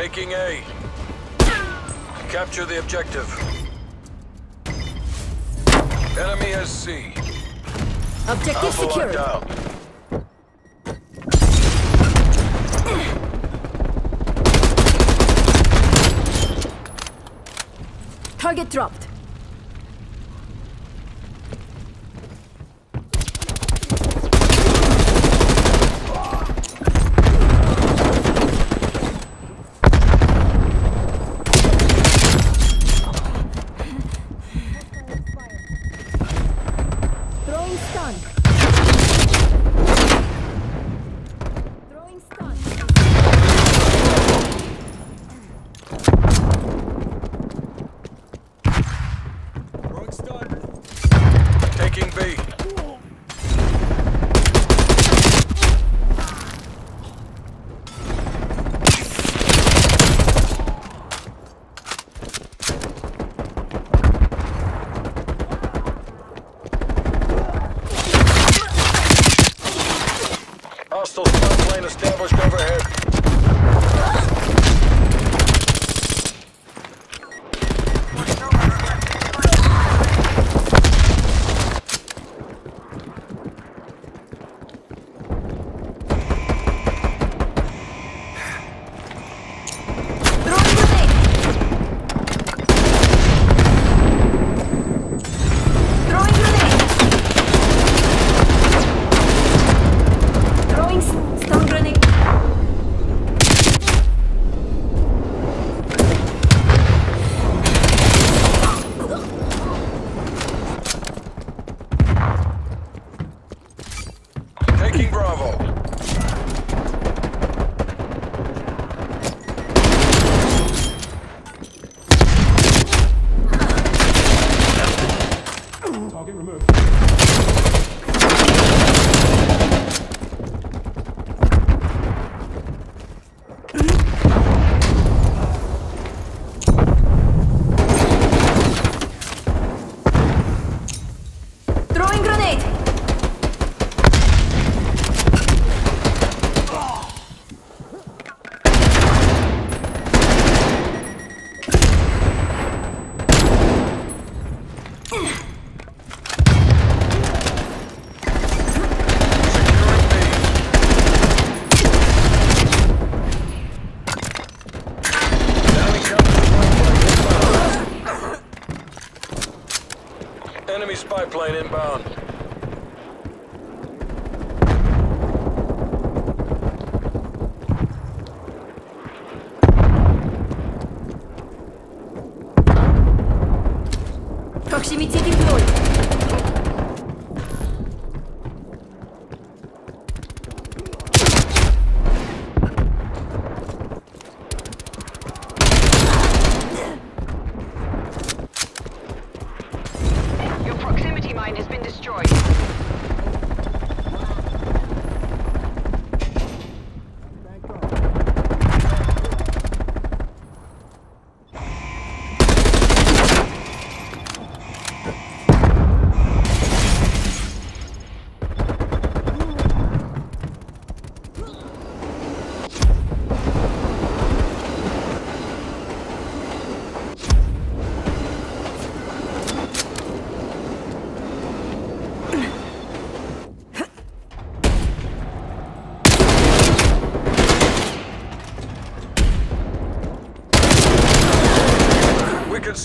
Taking A. Capture the objective. Enemy has C. Objective Alpha secured. down. Target dropped. Throwing stun.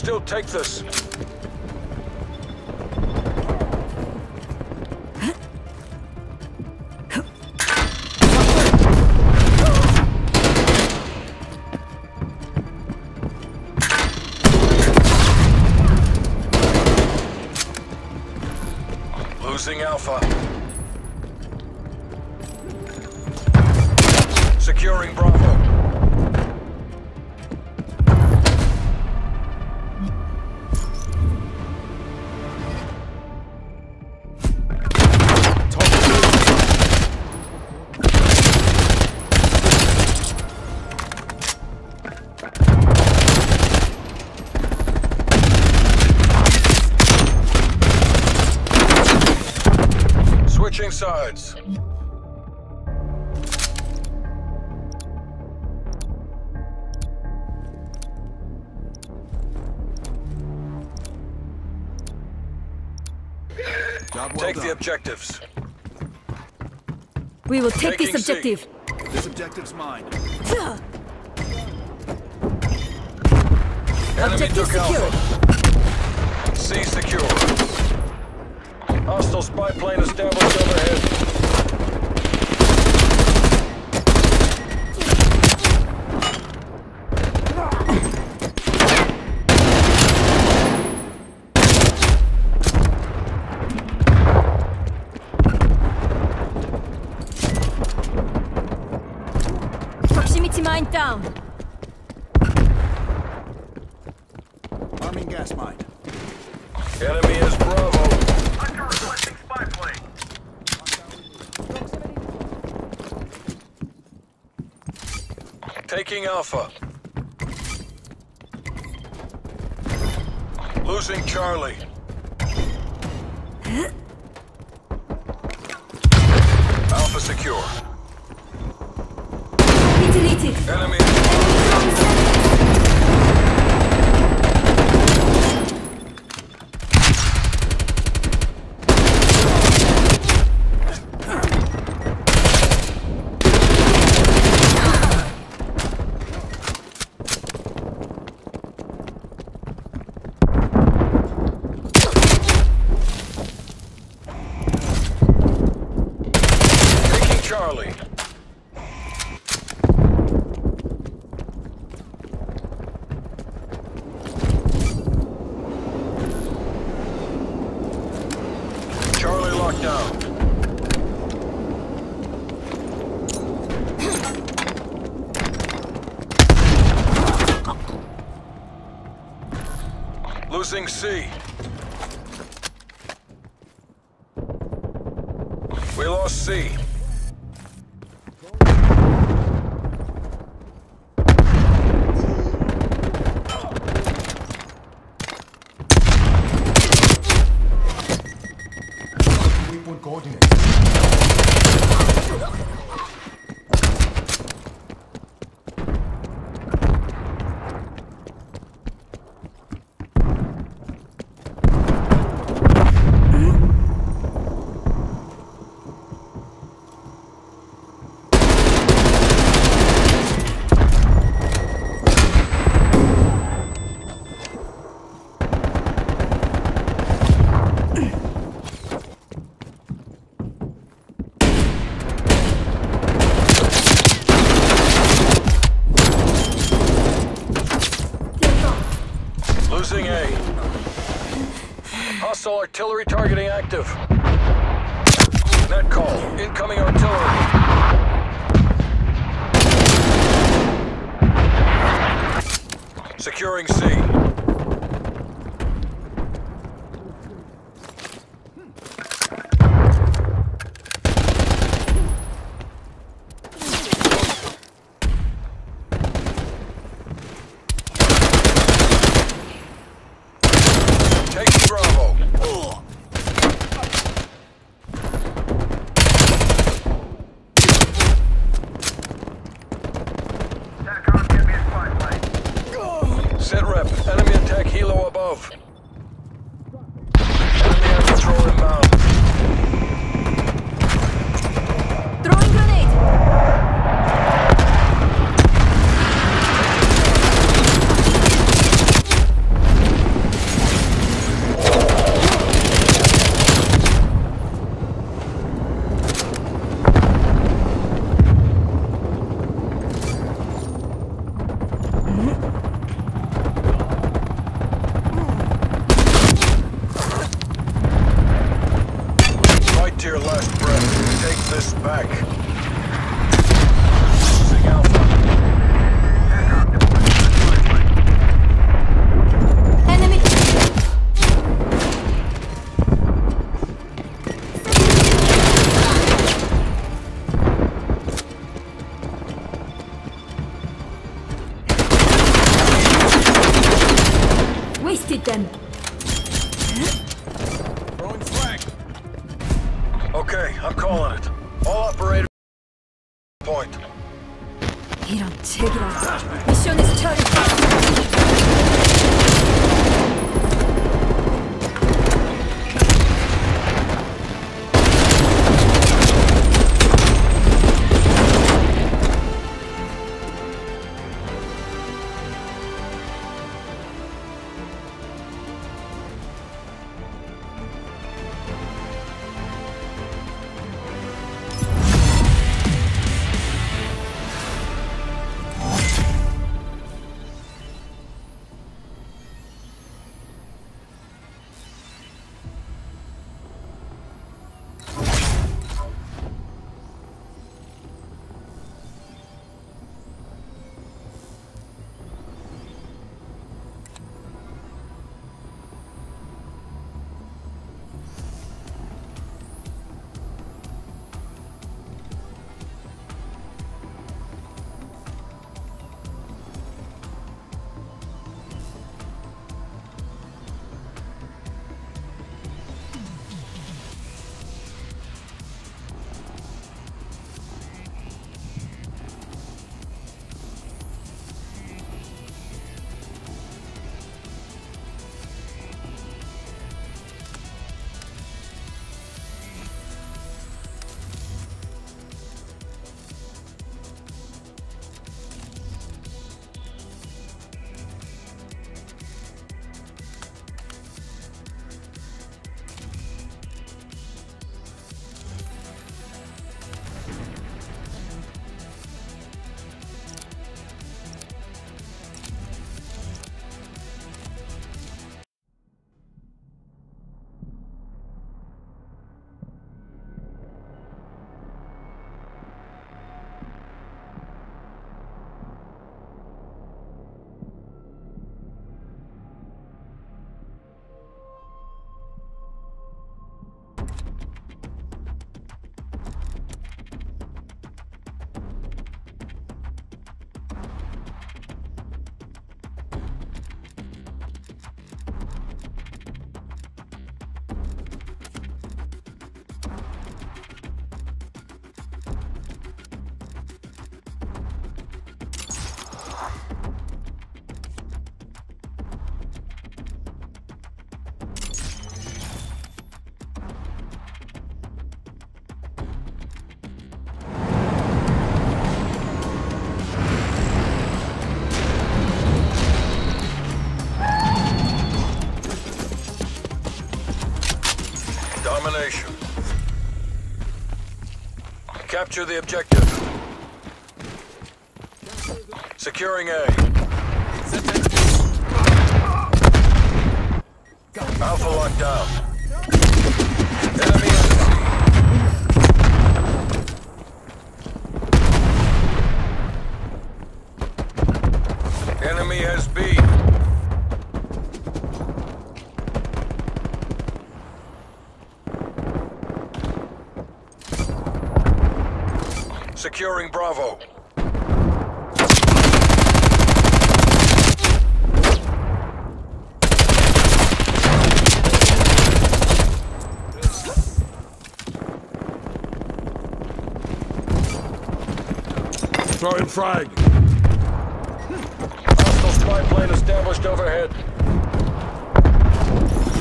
Still take this. Losing Alpha. Securing Bravo. Take the objectives. We will take Taking this objective. C. This objective's mine. Objective secured. Alpha. C secure. Hostile spy plane established overhead. Alpha. Losing Charlie. Losing C. We lost C. Capture the objective. Securing A. Alpha locked down. Enemy at C. Enemy has B. Securing Bravo. Throwing frag. Hostile spy plane established overhead.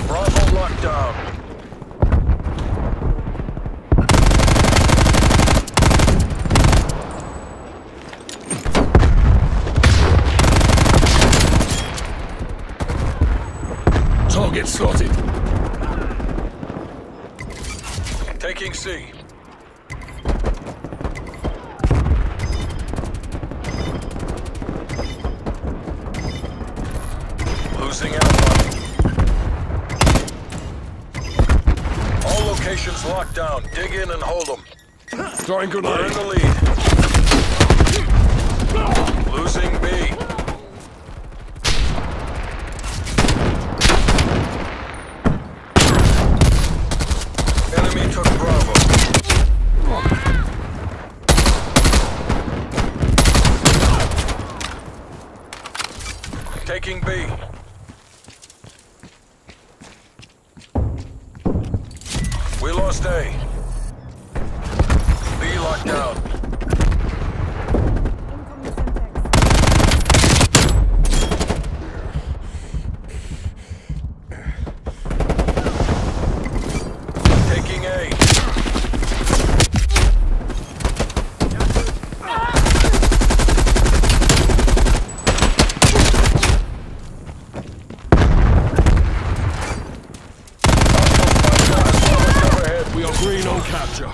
Bravo locked down. Target slotted. Taking C. down. Dig in and hold them. Throwing We're in the lead. Losing B. Enemy took Bravo. Taking B. We lost A. B locked down. Taking A. Overhead. We are green on capture.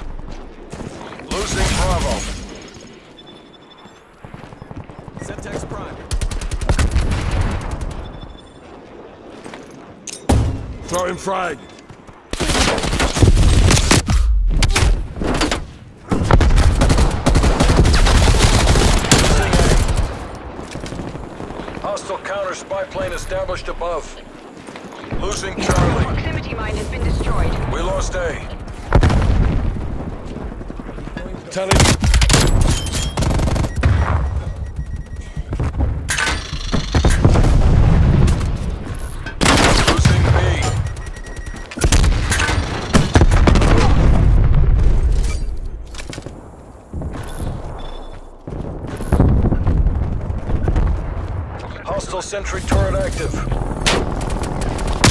Losing Bravo. Semtex Prime. Throwing frag. Hostile counter spy plane established above. Losing Charlie. Proximity mine has been destroyed. We lost A. Telling. Sentry turret active.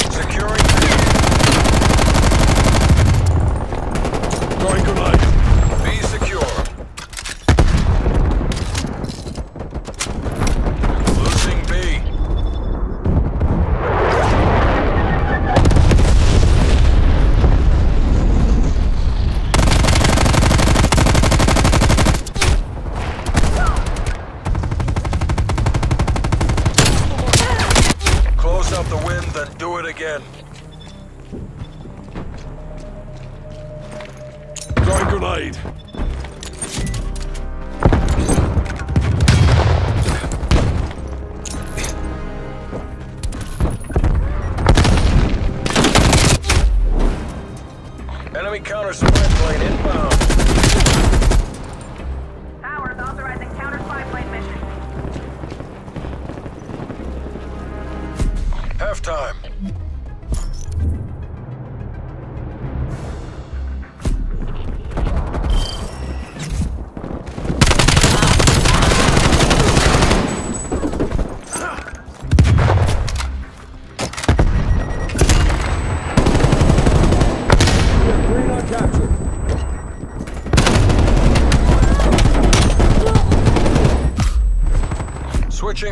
Securing. Throwing grenade.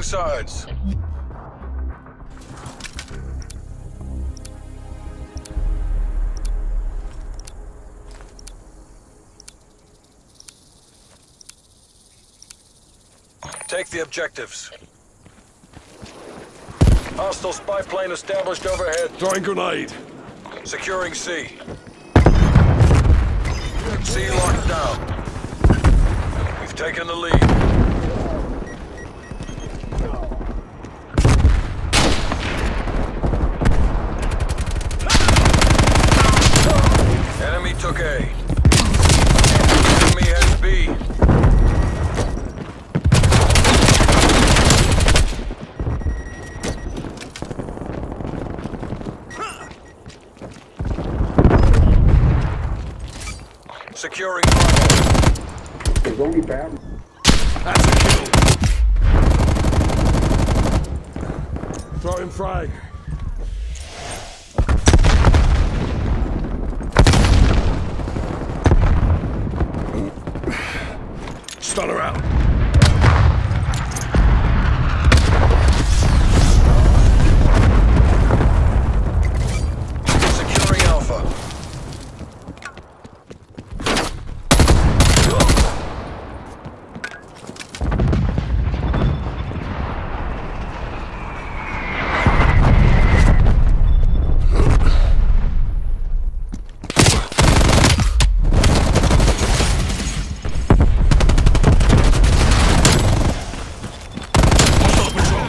sides. Take the objectives. Hostile spy plane established overhead. Throwing grenade. Securing C. C locked down. We've taken the lead. Securing Bravo. That's a kill. Throwing frag. Stunner out. Securing Alpha. Hostile patrol.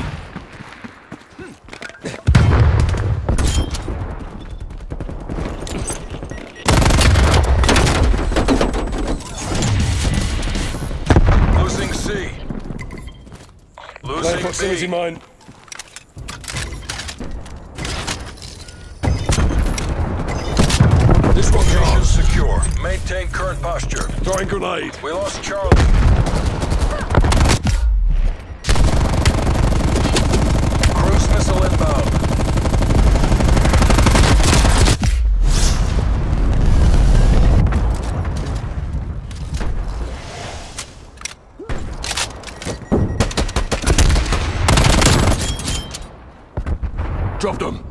Losing C. Losing proximity B. mine. This Location charged. secure. Maintain current posture. Throwing grenade. We lost Charlie. Cruise missile inbound. Dropped them.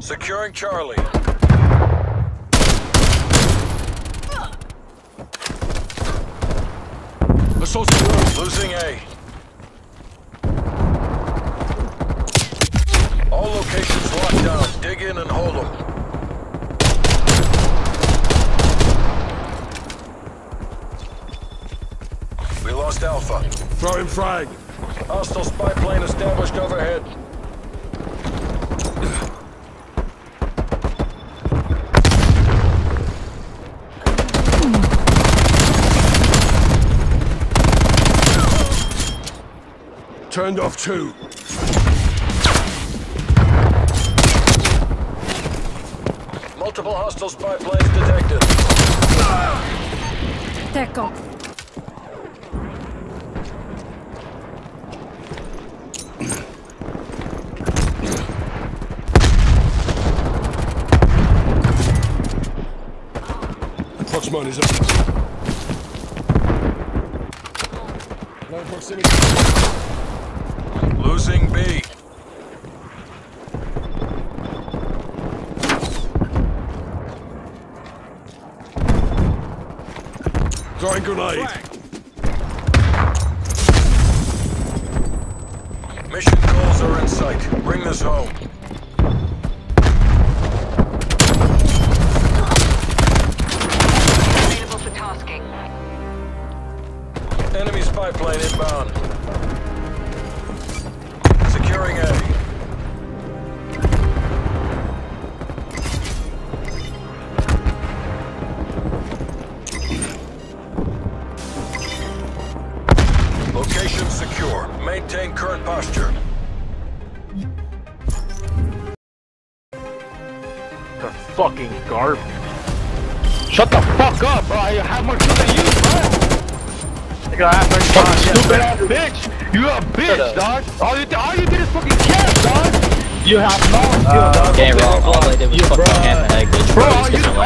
Securing Charlie. Assault secure. Losing A. All locations locked down. Dig in and hold them. We lost Alpha. Throwing frag. Hostile spy plane established overhead. Turned off two. Multiple hostile spy planes detected. Teko. Prox mine is up. Laying proximity. Losing B. Grenade. Mission goals are in sight. Bring this home. Bitch. You a bitch, dog. All you, all you did is fucking camp, dog. You have no skill, uh, dog. Getting wrong. All I did was You- fucking bruh. camp and I glitched Bro, bro, you- different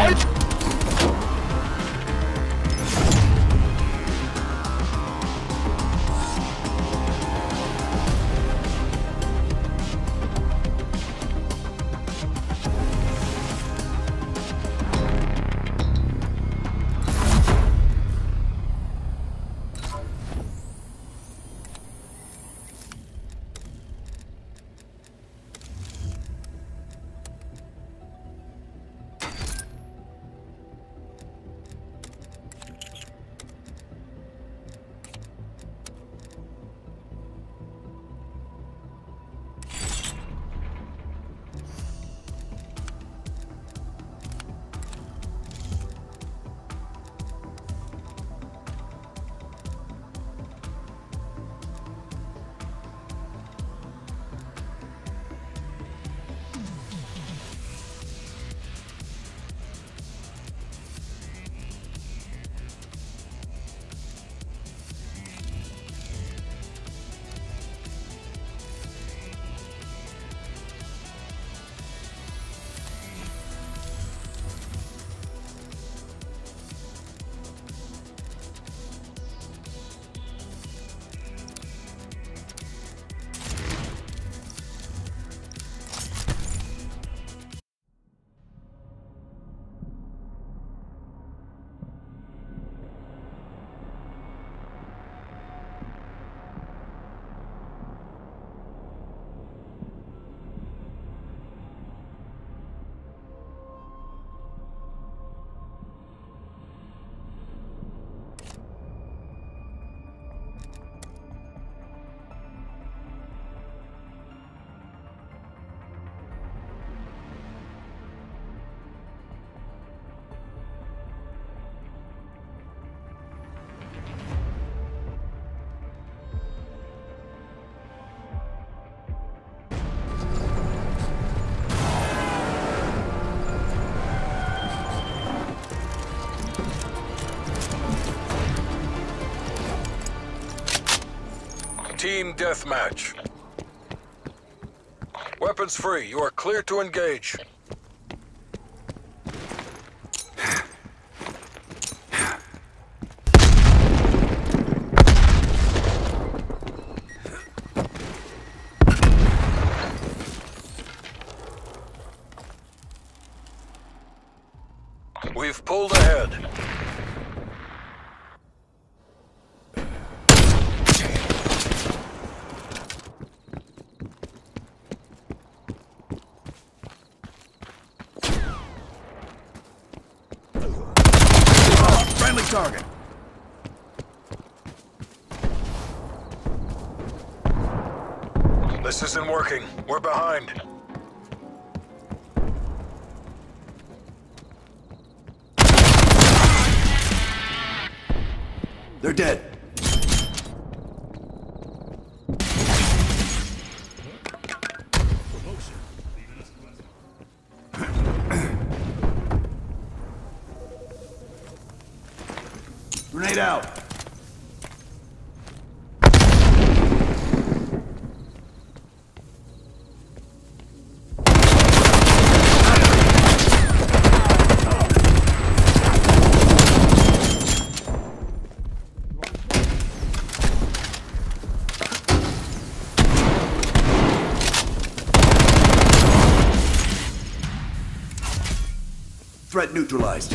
Team deathmatch. Weapons free. You are clear to engage. We've pulled ahead. Friendly target. This isn't working. We're behind. They're dead. Threat neutralized.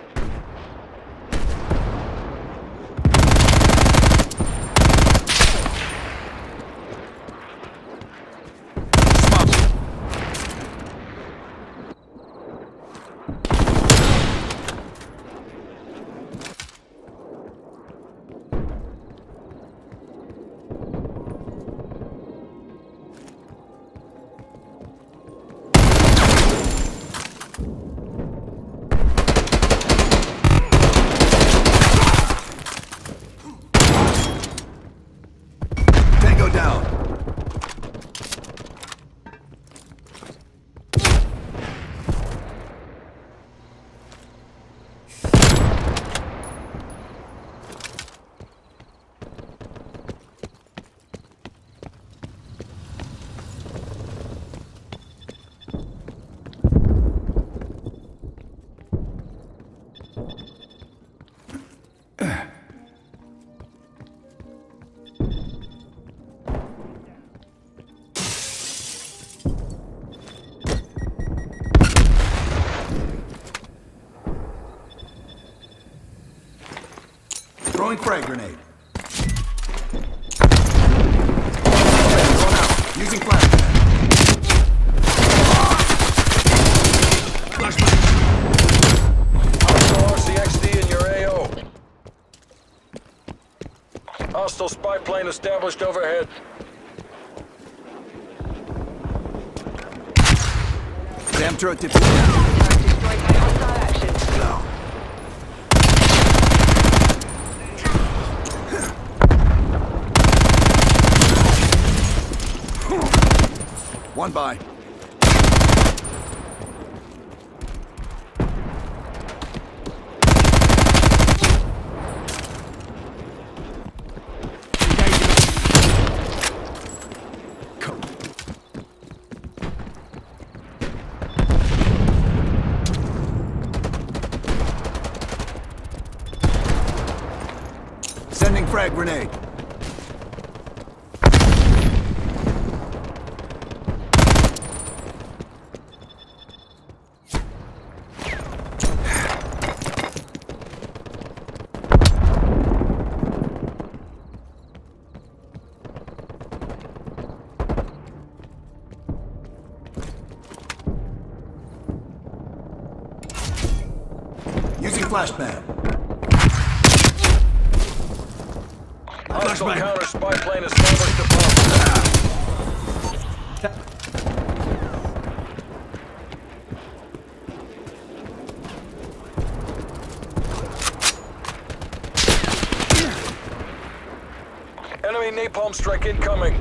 Throwing frag grenade. Thrown out. Using flashbang. Hostile RCXD in your AO. Hostile spy plane established overhead. SAM turret deployed. Destroyed by hostile action. One by. Sending frag grenade. Using flashbang. Counter spy plane established above. Enemy napalm strike incoming.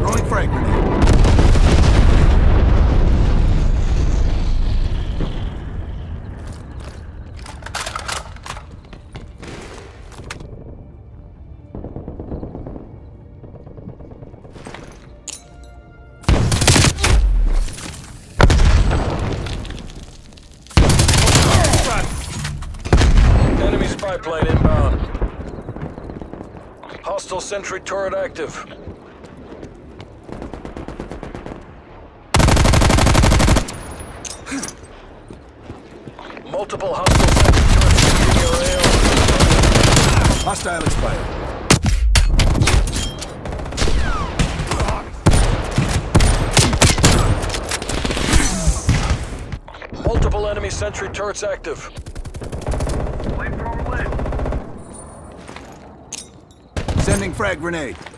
Throwing frag grenade. Hostile sentry turret active. Multiple hostile sentry turrets in your AO. Hostile expired. Multiple enemy sentry turrets active. Sending frag grenade.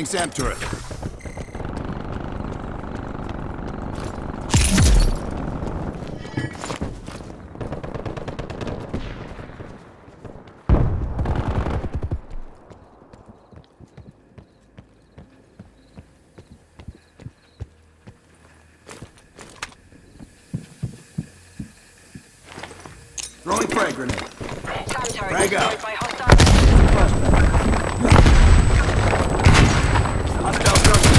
Activating SAM turret. Throwing frag grenade. Time turret Frag destroyed out. by hostile. Hostile structure.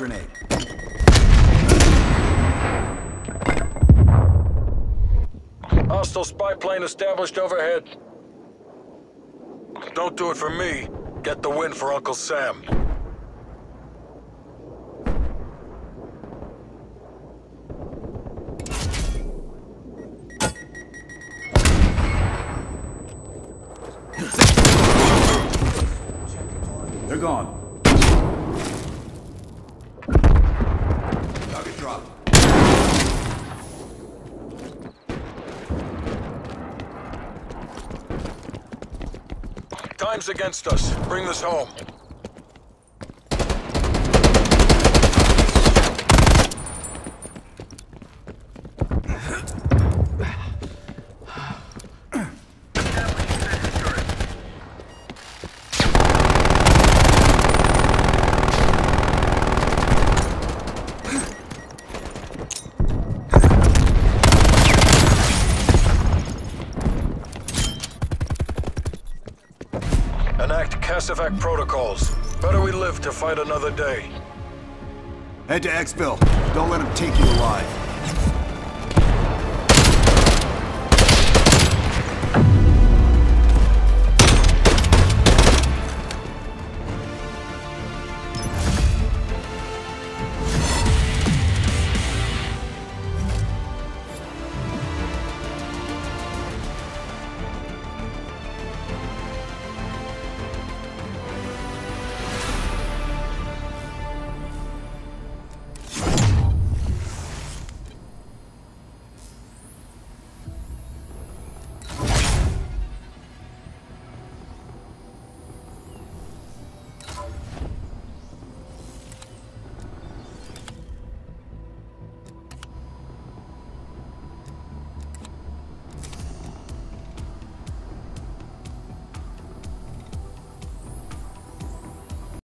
grenade. Hostile spy plane established overhead. Don't do it for me. Get the win for Uncle Sam. They're gone. Target dropped. Time's against us. Bring this home. Enact Casevac protocols. Better we live to fight another day. Head to exfil. Don't let them take you alive.